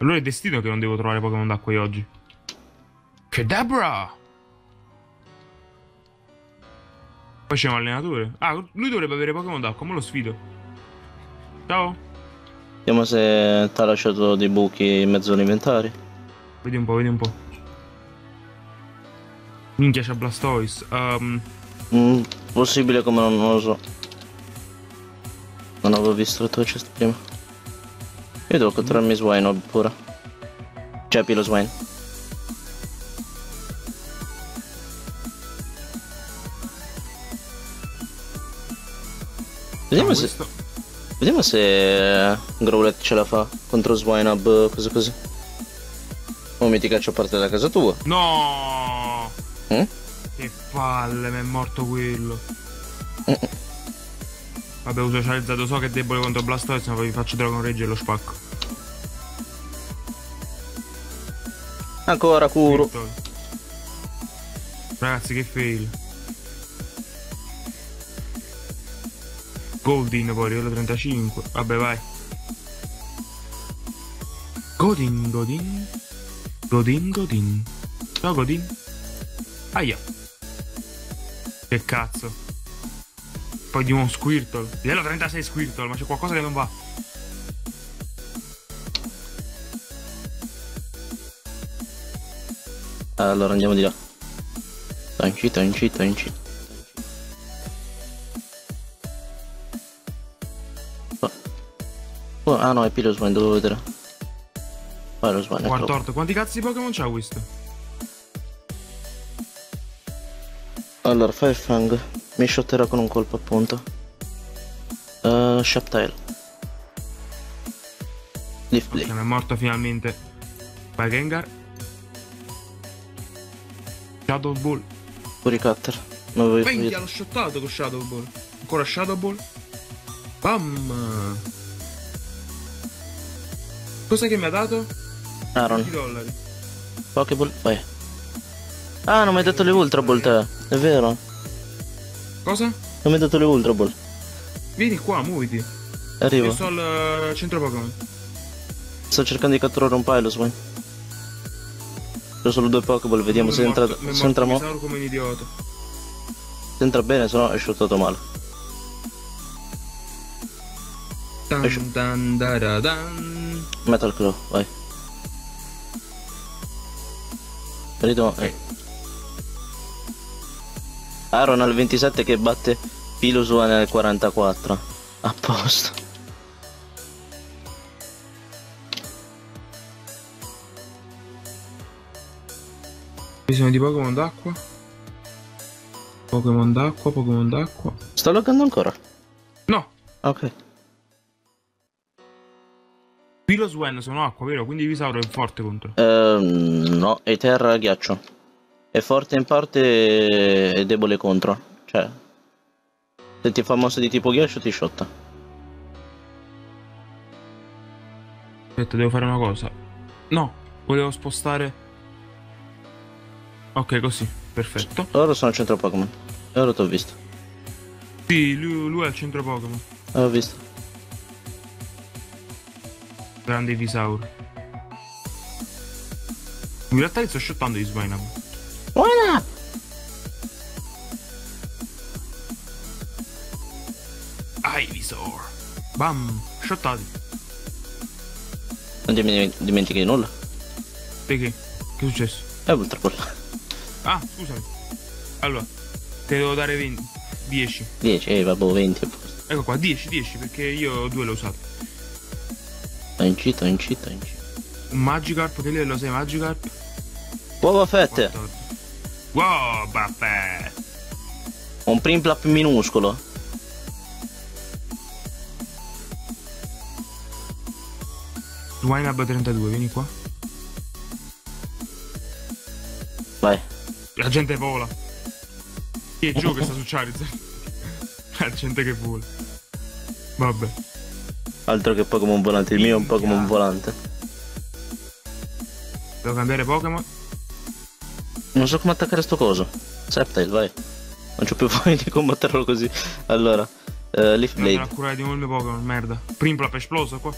Allora è destino che non devo trovare Pokémon d'acqua io oggi. Che Debra! Poi c'è un allenatore. Ah, lui dovrebbe avere Pokémon d'acqua, ma lo sfido. Ciao. Vediamo se ti ha lasciato dei buchi in mezzo all'inventario. Vedi un po', vedi un po'. Minchia c'ha Blastoise. Um, Mm, possibile come non, non lo so. Non avevo visto le tue chest prima. Io devo controllarmi Swine pure. Cioè, Pilo Swine. Vediamo ah, se, vediamo se eh, Growlithe ce la fa contro Swinub, cose così. Mi ti caccio a parte da casa tua. No! Mm? Che palle, mi è morto quello. Vabbè, uso Charizard, so che è debole contro Blastoise, ma poi vi faccio Dragon Rage e lo spacco. Ancora. Vittoria. Ragazzi, che fail. Goldin poi, livello 35. Vabbè, vai. Godin, Godin. Godin, Godin. Ciao, Godin. Aia. Che cazzo. Poi di uno Squirtle. Livello 36 Squirtle, ma c'è qualcosa che non va. Allora andiamo di là. Tanci, tanci, tanci. Oh. Oh, ah no, è Pilosman, dovevo vedere. Pilosman, eccolo. Quarto orto. Quanti cazzo di Pokémon c'ha questo? Allora, Firefang. Mi shotterà con un colpo appunto. Uh, Sharptail. Leaf Ok, Blade. mi è morto finalmente. Vai Gengar. Shadow Ball. Fury Cutter. Non avevo Minchia, l'ho shottato con Shadow Ball. Ancora Shadow Ball. Bam. Cos'è che mi ha dato? 20 Aaron. Pokéball. Vai. Ah, non mi hai dato le Ultra Ball te. È vero. Cosa? Non mi hai dato le Ultra Ball. Vieni qua, muoviti. Arrivo. Io sto al eh, centro Pokémon. Sto cercando di catturare un Pilosman. Ho solo due Pokéball, vediamo se entra, se entra mo. Come un idiota. Se entra bene, se no è shottato male. Esce. Dan, dan, dara, dan. Metal Claw, vai. Vedo. Eh. Aaron al 27 che batte Piloswan al 44. A posto. Bisogno di Pokémon d'acqua. Pokémon d'acqua, Pokémon d'acqua. Sto loggando ancora? No, Ok. Piloswen sono acqua, vero? Quindi Visauro è forte contro. Ehm, no, è terra ghiaccio. È forte in parte e debole contro. Cioè, se ti fa mossa di tipo ghiaccio ti shotta. Aspetta, devo fare una cosa. No, volevo spostare. Ok, così, perfetto. Ora sono al centro Pokémon. Ora ti ho visto. Sì, lui, lui è al centro Pokémon. Ho visto. Grande Visauro. In realtà li sto shottando gli Swinub. Buona! Ivysaur. Bam, shottati. Non ti dimentichi- di nulla. Perché? Che è successo? È Ultra Ball. Ah, scusami. Allora, te devo dare 20. 10. 10, eh, vabbè, 20 a posto. Ecco qua, 10, 10, perché io due l'ho usato. Tanci, tanci, tanci. Un Magikarp, che livello sei Magikarp? Fette. 14. Wow, vabbè. Un Primplap minuscolo. Swinub 32, vieni qua. Vai. La gente vola. Chi è Joe che sta su Charizard? La gente che vola. Vabbè. Altro che Pokémon volante. Il mio è un Pokémon volante. Devo cambiare Pokémon. Non so come attaccare sto coso. Sceptile, vai. Non c'ho più voglia di combatterlo così. Allora, eh, Leaf Non Blade. a curare di nuovo il mio Pokémon, merda. Primplop è esploso qua.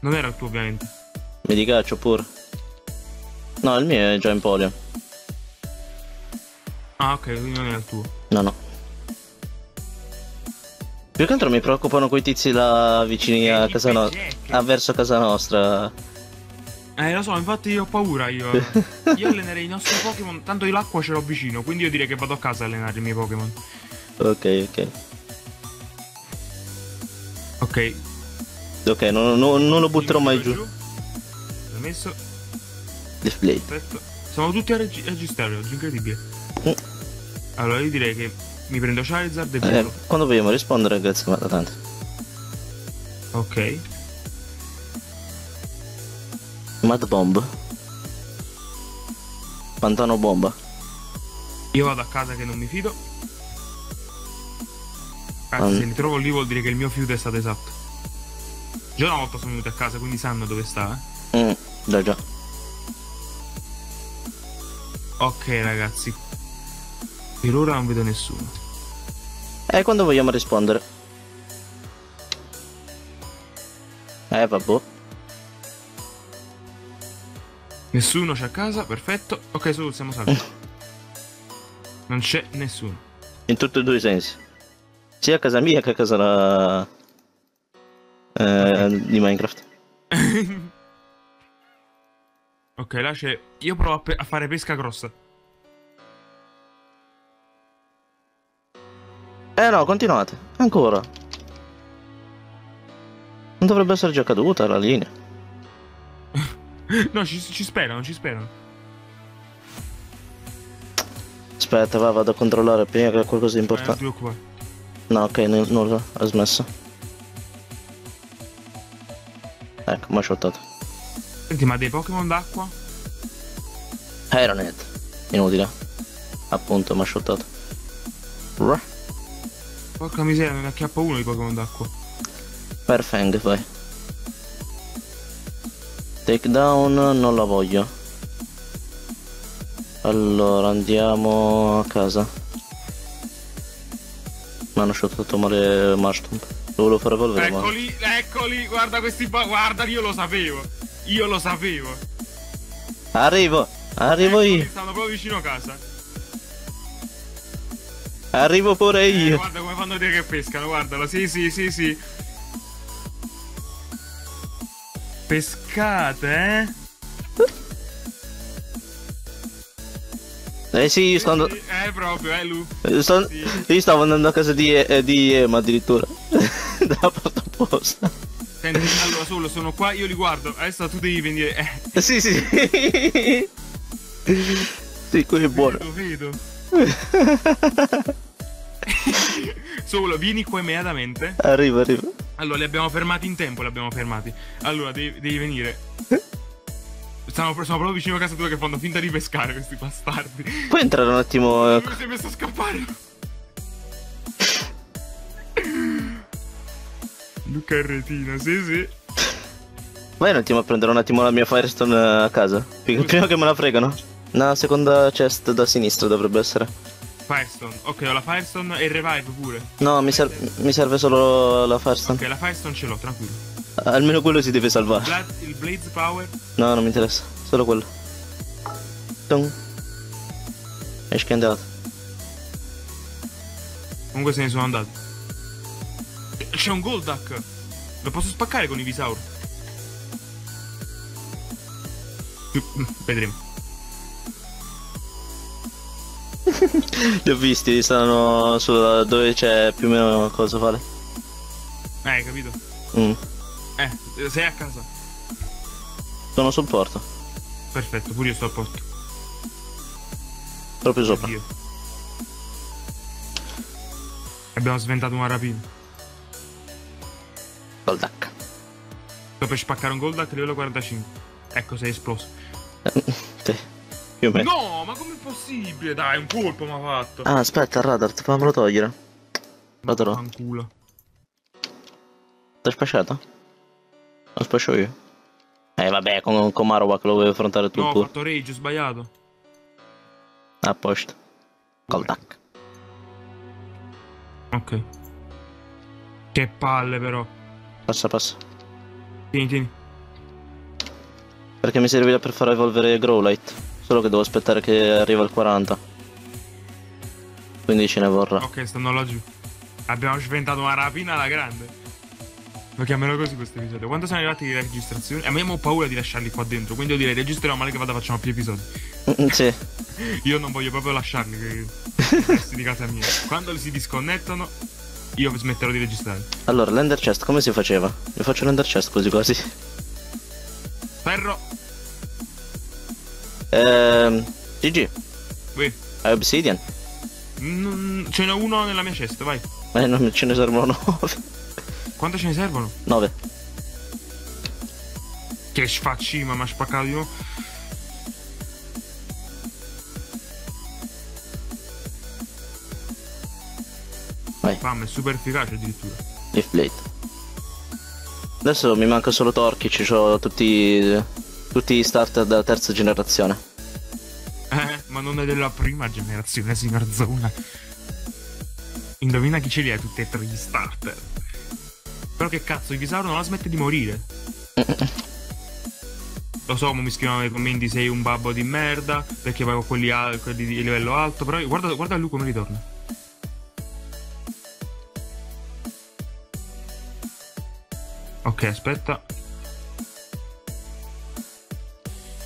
Non era il tuo ovviamente. Mi ricaccio pure. No, il mio è già in polio. Ah ok, quindi non era il tuo. No, no. Più che altro mi preoccupano quei tizi là vicini a casa nostra. Ah, verso casa nostra. Eh lo so, infatti io ho paura io. Io allenerei i nostri Pokémon, tanto io l'acqua ce l'ho vicino, quindi io direi che vado a casa a allenare i miei Pokémon. Ok, ok. Ok. Ok, non, non- non lo butterò mai giù. L'ho messo, perfetto. Siamo tutti a regi- registrare oggi, incredibile. Mm. Allora io direi che mi prendo Charizard e Eh, volo. quando vogliamo rispondere, grazie ma da tanto. Ok. Mad Bomb. Pantano bomba. Io vado a casa che non mi fido. Anzi, Mm. se mi trovo lì vuol dire che il mio fiuto è stato esatto. Già una volta sono venuti a casa, quindi sanno dove sta, eh. Mm, già già. Ok, ragazzi. Per ora non vedo nessuno. Eh, quando vogliamo rispondere? Eh, vabbè. Nessuno c'è a casa, perfetto. Ok, solo siamo salvi. Non c'è nessuno. In tutti e due i sensi. Sia a casa mia che a casa la... eh, di Minecraft. ok, là c'è. Io provo a, a fare pesca grossa. Eh no, continuate. Ancora. Non dovrebbe essere già caduta la linea. No, ci, ci sperano, ci sperano. Aspetta, va, vado a controllare prima che è qualcosa di Eh, importante. No, ok, nulla, ha smesso. Ecco, mi ha shottato. Senti, ma dei Pokémon d'acqua? Aeronet. Inutile. Appunto, mi ha shottato. Porca miseria, non ne acchiappa uno di Pokémon d'acqua. Perfang, vai. Takedown non la voglio. Allora, andiamo a casa. Mi hanno shottato male Mushroom. Lo volevo fare evolvere, ma... Eccoli, eccoli, guarda questi Guarda, io lo sapevo. Io lo sapevo. Arrivo! Arrivo Eccoli, io! Stanno proprio vicino a casa. Arrivo pure Eh, io! guarda come fanno vedere che pescano, guardalo. Sì, sì, sì, sì. Pescate, Eh sì, io eh? sto andando... Eh, proprio, eh, Lu. eh, sto- Sì. Io stavo andando a casa di, eh, di Ema addirittura. Dalla porta apposta. Senti, allora, solo sono qua, io li guardo. Adesso tu devi venire. Eh, Eh, Sì, sì. sì, quello è buono. vedo, vedo. Solo, vieni qua immediatamente. Arrivo, arrivo. Allora, li abbiamo fermati in tempo, li abbiamo fermati. Allora, devi, devi venire. Sono proprio vicino a casa tua che fanno finta di pescare questi bastardi. Puoi entrare un attimo... Mi sei messo a scappare. Luca Retina, sì, sì. Vai un attimo a prendere un attimo la mia Firestone eh, a casa. Prima che me la fregano. No, seconda chest da sinistra dovrebbe essere. Firestone. Ok, ho la Firestone e il Revive pure. No, mi, ser- mi serve solo la Firestone. Ok, la Firestone ce l'ho, tranquillo. Almeno quello si deve salvare. Blood, il Blaze Power. No, non mi interessa. Solo quello. Tum. È andato. Comunque se ne sono andati. C'è un Golduck. Lo posso spaccare con i Visaur. Vedremo. Li ho visti, stanno su dove c'è più o meno cosa fare. Eh, hai capito? Mm. Eh, sei a casa. Sono sul porto. Perfetto, pure io sto a posto. Proprio sopra. Abbiamo sventato una rapina. Golduck. Sto per spaccare un Golduck livello 45. Ecco, sei esploso. Sì. Più o meno. No, ma com'è possibile? Dai, un colpo mi ha fatto. Ah, aspetta, il radar, fammelo togliere. Vado. Fanculo. T'hai spacciato? Lo spaccio io. Eh vabbè, con, con Marowak lo vuoi affrontare tu No, ho pure. fatto rage, ho sbagliato. A posto. Col tac. Ok. Che palle però. Passa, passa. Tieni, tieni. Perché mi servirà per far evolvere Growlite. Solo che devo aspettare che arriva il 40. Quindi ce ne vorrà. Ok, stanno laggiù. Abbiamo sventato una rapina alla grande. Lo chiamerò così questo episodio. Quando sono arrivati le registrazioni? A me ho paura di lasciarli qua dentro. Quindi io direi registriamo male che vada facciamo più episodi. Mm, sì. Io non voglio proprio lasciarli che di casa mia. Quando si disconnettono, io smetterò di registrare. Allora, l'Ender Chest come si faceva? Mi faccio l'Ender Chest così quasi. Ferro! Ehm. GG. Uè. Hai Obsidian? Mm, ce n'è uno nella mia cesta, vai. Eh, non ce ne servono 9. Quante ce ne servono? 9. Che sfaccima, mi ha spaccato nuovo. Vai, Fam, è super efficace addirittura. Leaf Blade. Adesso mi manca solo Torchic, ho tutti. Tutti i starter della terza generazione. Eh, ma non è della prima generazione, signor Zona. Indovina chi ce li ha tutti e tre gli starter. Però che cazzo, il Visauro non la smette di morire. Lo so, mi scrivono nei commenti sei un babbo di merda, perché vai con quelli, al- quelli di livello alto, però guarda, guarda lui come ritorna. Ok, aspetta.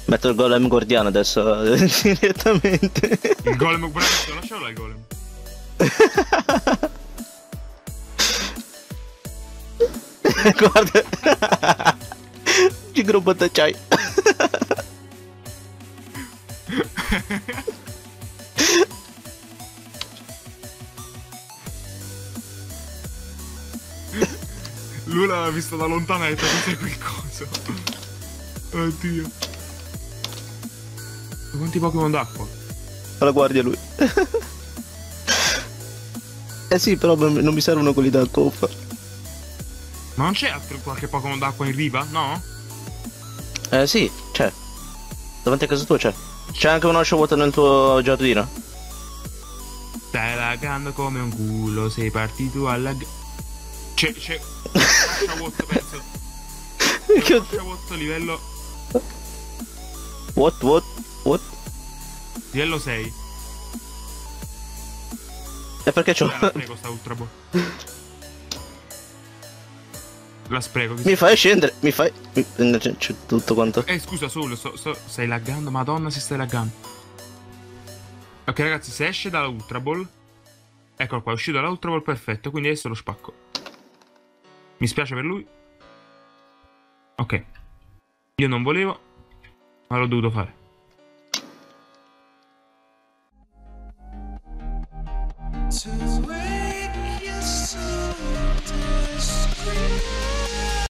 Metto il golem guardiano adesso direttamente. Il golem, bravissimo, lascialo là il golem. Guarda. Ci gruppo c'hai. Lui l'aveva visto da lontano e ha detto cos'è quel coso. Oddio. Quanti Pokémon d'acqua? Alla guardia lui. eh sì, però non mi servono quelli da coffa. Ma non c'è altro qualche Pokémon d'acqua in riva? No? Eh sì, c'è. Davanti a casa tua c'è. C'è anche un oscio vuoto nel tuo giardino. Stai laggando come un culo, sei partito alla... C'è, c'è... Shawot, penso. Che- Shawot livello... What, what, what? Livello 6. E perché c'ho... La spreco sta ultra boh. La spreco. mi fai scendere, mi fai... C'è tutto quanto. Eh scusa solo, sto, sto- stai laggando, madonna se stai laggando. Ok ragazzi, se esce dalla Ultra Ball, eccolo qua, è uscito dalla Ultra Ball perfetto, quindi adesso lo spacco. Mi spiace per lui. Ok. Io non volevo, ma l'ho dovuto fare.